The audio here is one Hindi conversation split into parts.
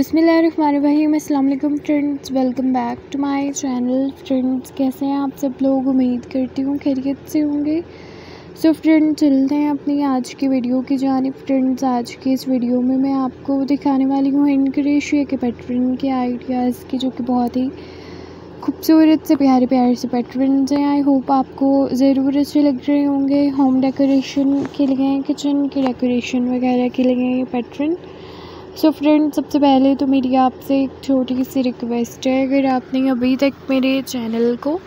बसमीम friends, welcome back to my channel. Friends, कैसे हैं आप सब लोग? उम्मीद करती हूँ खैरियत से होंगे। सो फ्रेंड चलते हैं अपनी आज की वीडियो की जानी फ्रेंड्स, आज की इस वीडियो में मैं आपको दिखाने वाली हूँ इनक्रेशिया के पैटर्न के आइडियाज़ की, जो कि बहुत ही खूबसूरत से प्यारे प्यारे से पैटर्न्स हैं। आई होप आपको ज़रूर अच्छे लग रहे होंगे। होम डेकोरेशन के लिए किचन की डेकोरेशन वगैरह के लिए ये पैटर्न सो so फ्रेंड सबसे पहले तो मेरी आपसे एक छोटी सी रिक्वेस्ट है। अगर आपने अभी तक मेरे चैनल को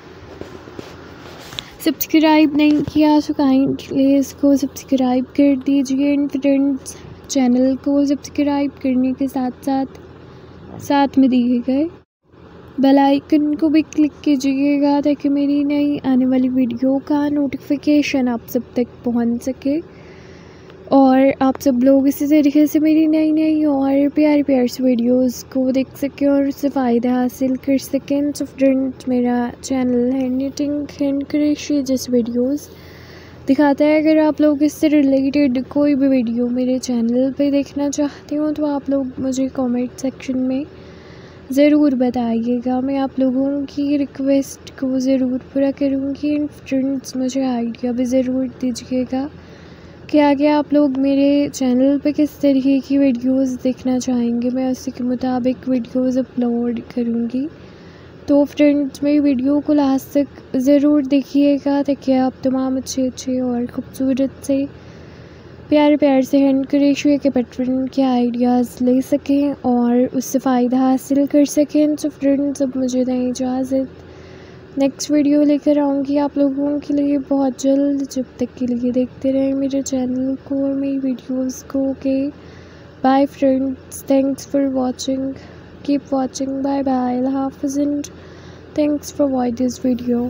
सब्सक्राइब नहीं किया सो काइंडली इसको सब्सक्राइब कर दीजिए एंड फ्रेंड्स चैनल को सब्सक्राइब करने के साथ साथ साथ में दिए गए बेल आइकन को भी क्लिक कीजिएगा, ताकि मेरी नई आने वाली वीडियो का नोटिफिकेशन आप सब तक पहुँच सके। और आप सब लोग इसी तरीके से मेरी नई नई और प्यारी प्यार से वीडियोस को देख सकें और उससे फ़ायदा हासिल कर सकें। फ्रेंड मेरा चैनल है नीटिंग हैंड क्रेशी जिस वीडियोस दिखाता है। अगर आप लोग इससे रिलेटेड कोई भी वीडियो मेरे चैनल पे देखना चाहते हो तो आप लोग मुझे कमेंट सेक्शन में ज़रूर बताइएगा। मैं आप लोगों की रिक्वेस्ट को ज़रूर पूरा करूँगी। एंड फ्रेंड्स मुझे आइडिया भी ज़रूर दीजिएगा। कि आगे आप लोग मेरे चैनल पे किस तरीके की वीडियोस देखना चाहेंगे? मैं उसी के मुताबिक वीडियोस अपलोड करूँगी। तो फ्रेंड्स, मेरी वीडियो को लास्ट तक ज़रूर देखिएगा ताकि आप तमाम अच्छे अच्छे और ख़ूबसूरत से प्यारे प्यार से हैंड क्रेशुए के पैटर्न के आइडियाज़ ले सकें और उससे फ़ायदा हासिल कर सकें। तो फ्रेंड्स, अब मुझे दें इजाज़त। नेक्स्ट वीडियो लेकर आऊँगी आप लोगों के लिए बहुत जल्द, जब तक के लिए देखते रहें मेरे चैनल को और मेरी वीडियोस को okay bye friends thanks for watching keep watching bye bye Hafiz. And thanks for watch this video